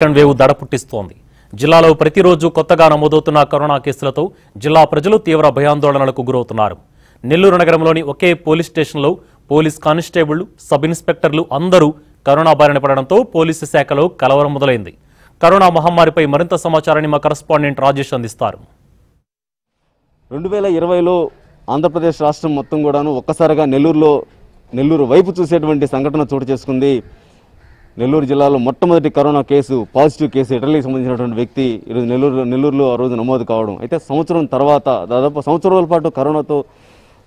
Second wave దడ పుట్టిస్తోంది. జిల్లాలో ప్రతిరోజు కొత్తగా నమోదవుతున్న కరోనా కేసులతో జిల్లా ప్రజలు తీవ్ర భయాందోళనలకు గురవుతున్నారు. నెల్లూరు నగరంలోని ఒకే పోలీస్ స్టేషన్లో పోలీస్ కానిస్టేబుళ్ళు సబ్ ఇన్స్పెక్టర్లు అందరూ కరోనా బారిన పడడంతో పోలీసు శాఖలో కలవరం మొదలైంది. కరోనా మహమ్మారిపై మరింత సమాచారాన్ని మా కరస్పాండెంట్ రాజేష్ అందిస్తారు. రెండు వేల ఇరవైలో ఆంధ్రప్రదేశ్ రాష్ట్రం మొత్తం కూడాను ఒక్కసారిగా నెల్లూరులో నెల్లూరు వైపు చూసేటువంటి సంఘటన చోటు చేసుకుంది. నెల్లూరు జిల్లాలో మొట్టమొదటి కరోనా కేసు పాజిటివ్ కేసు ఇటలీకి సంబంధించినటువంటి వ్యక్తి ఈరోజు నెల్లూరు నెల్లూరులో ఆ రోజు నమోదు కావడం. అయితే సంవత్సరం తర్వాత దాదాపు సంవత్సరం రోజుల పాటు కరోనాతో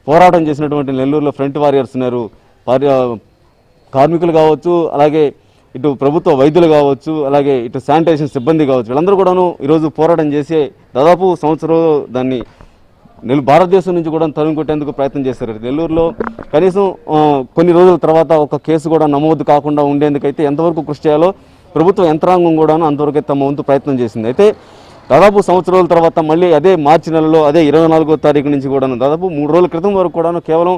పోరాటం చేసినటువంటి నెల్లూరులో ఫ్రంట్ వారియర్స్ ఉన్నారు. కార్మికులు కావచ్చు అలాగే ఇటు ప్రభుత్వ వైద్యులు కావచ్చు అలాగే ఇటు శానిటేషన్ సిబ్బంది కావచ్చు వీళ్ళందరూ కూడాను ఈరోజు పోరాటం చేసి దాదాపు సంవత్సరం దాన్ని నెల్లూరు భారతదేశం నుంచి కూడా తరుము కొట్టేందుకు ప్రయత్నం చేశారు. నెల్లూరులో కనీసం కొన్ని రోజుల తర్వాత ఒక కేసు కూడా నమోదు కాకుండా ఉండేందుకైతే ఎంతవరకు కృషి చేయాలో ప్రభుత్వ యంత్రాంగం కూడాను అంతవరకు తమ వంతు ప్రయత్నం చేసింది. అయితే దాదాపు సంవత్సరాల తర్వాత మళ్ళీ అదే మార్చి నెలలో అదే ఇరవై నాలుగో తారీఖు నుంచి కూడాను దాదాపు మూడు రోజుల క్రితం వరకు కూడాను కేవలం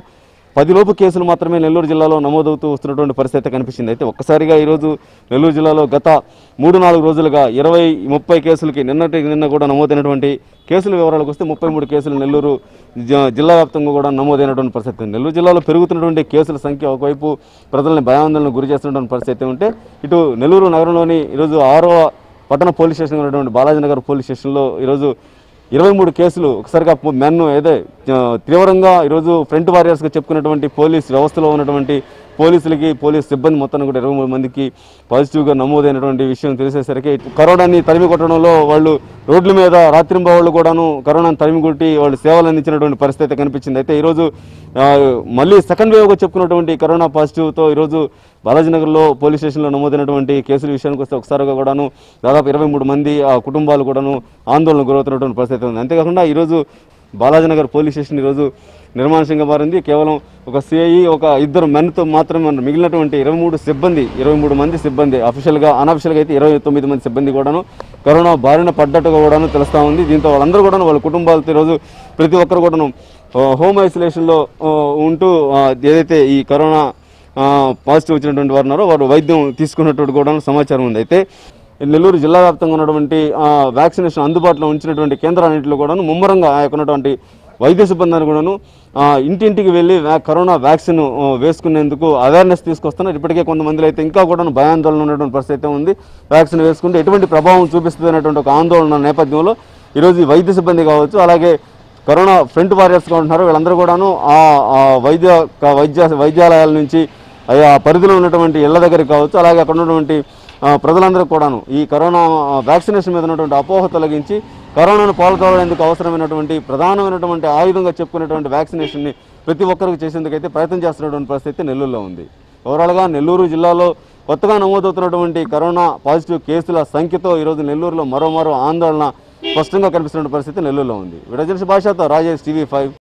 పదిలోపు కేసులు మాత్రమే నెల్లూరు జిల్లాలో నమోదవుతూ వస్తున్నటువంటి పరిస్థితి కనిపించింది అయితే ఒక్కసారిగా ఈరోజు నెల్లూరు జిల్లాలో గత మూడు నాలుగు రోజులుగా ఇరవై ముప్పై కేసులకి నిన్నటి నిన్న కూడా నమోదైనటువంటి కేసుల వివరాలకు వస్తే ముప్పై మూడు కేసులు నెల్లూరు జిల్లా వ్యాప్తంగా కూడా నమోదైనటువంటి పరిస్థితి. నెల్లూరు జిల్లాలో పెరుగుతున్నటువంటి కేసుల సంఖ్య ఒకవైపు ప్రజల్ని భయాందోళనకు గురి చేస్తున్నటువంటి పరిస్థితి ఉంటే ఇటు నెల్లూరు నగరంలోని ఈరోజు ఆరో పట్టణ పోలీస్ స్టేషన్ ఉన్నటువంటి బాలాజీనగర్ పోలీస్ స్టేషన్లో ఈరోజు ఇరవై మూడు కేసులు ఒకసారిగా మెన్ ఏదే తీవ్రంగా ఈరోజు ఫ్రంట్ వారియర్స్గా చెప్పుకున్నటువంటి పోలీస్ వ్యవస్థలో ఉన్నటువంటి పోలీసులకి పోలీస్ సిబ్బంది మొత్తం కూడా ఇరవై మూడు మందికి పాజిటివ్గా నమోదైనటువంటి విషయం తెలిసేసరికి కరోనాని తరిమి కొట్టడంలో వాళ్ళు రోడ్ల మీద రాత్రింబవళ్ళు కూడాను కరోనాను తరిమికొట్టి వాళ్ళు సేవలు అందించినటువంటి పరిస్థితి కనిపించింది. అయితే ఈరోజు మళ్ళీ సెకండ్ వేవ్గా చెప్పుకున్నటువంటి కరోనా పాజిటివ్తో ఈరోజు బాలాజీనగర్లో పోలీస్ స్టేషన్లో నమోదైనటువంటి కేసుల విషయానికి వస్తే ఒకసారిగా కూడాను దాదాపు ఇరవై మూడు మంది ఆ కుటుంబాలు కూడాను ఆందోళన గురవుతున్నటువంటి పరిస్థితి ఉంది. అంతేకాకుండా ఈరోజు బాలాజీనగర్ పోలీస్ స్టేషన్ ఈరోజు నిర్మానుషంగా మారింది. కేవలం ఒక సిఐ ఒక ఇద్దరు మెన్తో మాత్రమే ఉన్నారు. మిగిలినటువంటి ఇరవై మూడు సిబ్బంది ఇరవై మూడు మంది సిబ్బంది అఫీషియల్గా అన్అఫీషియల్గా అయితే ఇరవై తొమ్మిది మంది సిబ్బంది కూడాను కరోనా బారిన పడ్డట్టుగా కూడాను తెలుస్తూ ఉంది. దీంతో వాళ్ళందరూ కూడాను వాళ్ళ కుటుంబాలతో ఈరోజు ప్రతి ఒక్కరు కూడాను హోమ్ ఐసోలేషన్లో ఉంటూ ఏదైతే ఈ కరోనా పాజిటివ్ వచ్చినటువంటి వారు ఉన్నారో వారు వైద్యం తీసుకున్నటువంటి కూడా సమాచారం ఉంది. అయితే నెల్లూరు జిల్లా వ్యాప్తంగా ఉన్నటువంటి వ్యాక్సినేషన్ అందుబాటులో ఉంచినటువంటి కేంద్రాలన్నింటిలో కూడాను ముమ్మరంగా ఆ యొక్క ఉన్నటువంటి వైద్య సిబ్బందిని కూడాను ఇంటింటికి వెళ్ళి కరోనా వ్యాక్సిన్ వేసుకునేందుకు అవేర్నెస్ తీసుకొస్తున్నారు. ఇప్పటికే కొంతమందిలో అయితే ఇంకా కూడా భయాందోళన ఉన్నటువంటి పరిస్థితి అయితే ఉంది. వ్యాక్సిన్ వేసుకుంటే ఎటువంటి ప్రభావం చూపిస్తుంది అనేటువంటి ఒక ఆందోళన నేపథ్యంలో ఈరోజు ఈ వైద్య సిబ్బంది కావచ్చు అలాగే కరోనా ఫ్రంట్ వారియర్స్గా ఉంటున్నారు వీళ్ళందరూ కూడాను ఆ వైద్య వైద్య వైద్యాలయాల నుంచి ఆ పరిధిలో ఉన్నటువంటి ఇళ్ళ దగ్గరికి కావచ్చు అలాగే అక్కడ ఉన్నటువంటి ప్రజలందరూ కూడాను ఈ కరోనా వ్యాక్సినేషన్ మీద ఉన్నటువంటి అపోహ తొలగించి కరోనాను పాల్గొనేందుకు అవసరమైనటువంటి ప్రధానమైనటువంటి ఆయుధంగా చెప్పుకునేటువంటి వ్యాక్సినేషన్ని ప్రతి ఒక్కరికి చేసేందుకైతే ప్రయత్నం చేస్తున్నటువంటి పరిస్థితి నెల్లూరులో ఉంది. ఓవరాల్గా నెల్లూరు జిల్లాలో కొత్తగా నమోదవుతున్నటువంటి కరోనా పాజిటివ్ కేసుల సంఖ్యతో ఈరోజు నెల్లూరులో మరో మరో ఆందోళన స్పష్టంగా కనిపిస్తున్న పరిస్థితి నెల్లూరులో ఉంది. విడజన భాషతో రాజేష్ టీవీ ఫైవ్.